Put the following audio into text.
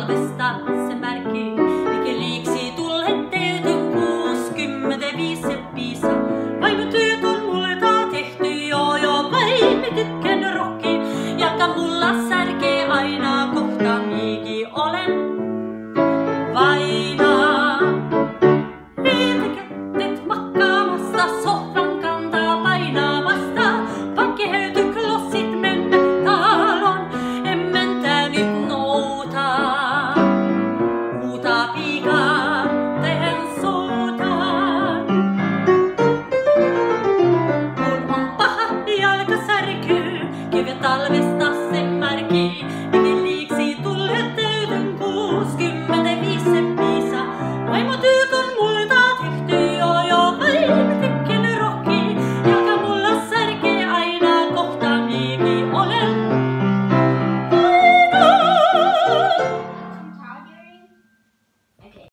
all the stars. salve estás en Marquí.